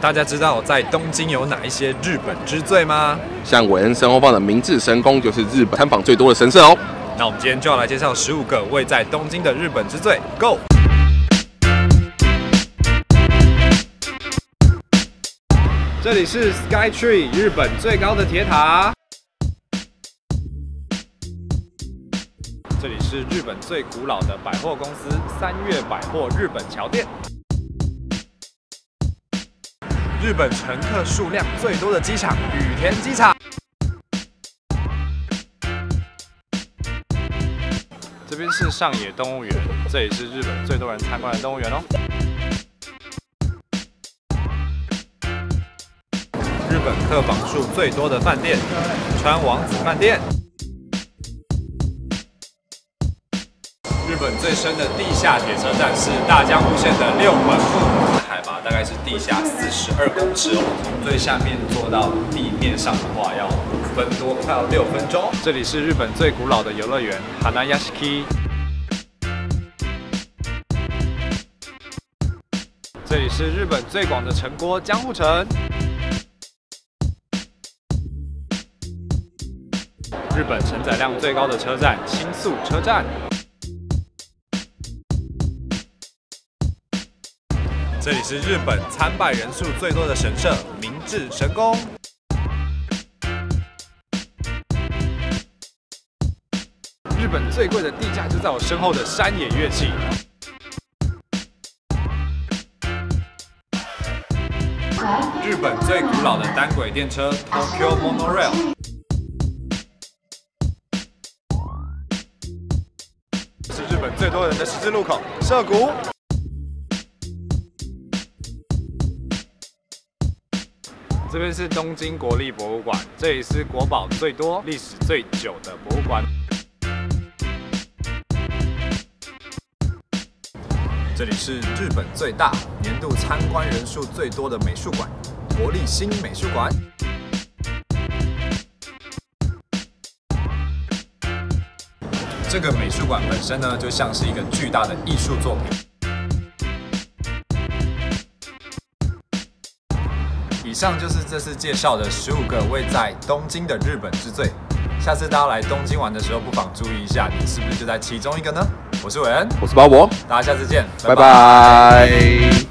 大家知道在东京有哪一些日本之最吗？像韦恩身后方的明治神宫就是日本参访最多的神社哦。那我们今天就要来介绍十五个位在东京的日本之最，Go！这里是 Sky Tree，日本最高的铁塔。这里是日本最古老的百货公司三月百货日本桥店。日本乘客数量最多的机场羽田机场。这边是上野动物园，这里是日本最多人参观的动物园哦。日本客房数最多的饭店川王子饭店。日本最深的地下铁车站是大江户线的六本木，海拔大概是地下四十二公尺哦。从最下面坐到地面上的话，要五分多，快要六分钟。这里是日本最古老的游乐园 Hanayashiki。这里是日本最广的城郭江户城。日本承载量最高的车站新宿车站。这里是日本参拜人数最多的神社明治神宫。日本最贵的地价就在我身后的山野乐器。日本最古老的单轨电车 Tokyo Monorail。是日本最多人的十字路口涩谷。这边是东京国立博物馆，这里是国宝最多、历史最久的博物馆。这里是日本最大、年度参观人数最多的美术馆——国立新美术馆。这个美术馆本身呢，就像是一个巨大的艺术作品。以上就是这次介绍的十五个位在东京的日本之最。下次大家来东京玩的时候，不妨注意一下，你是不是就在其中一个呢？我是伟恩，我是包博，大家下次见，拜拜。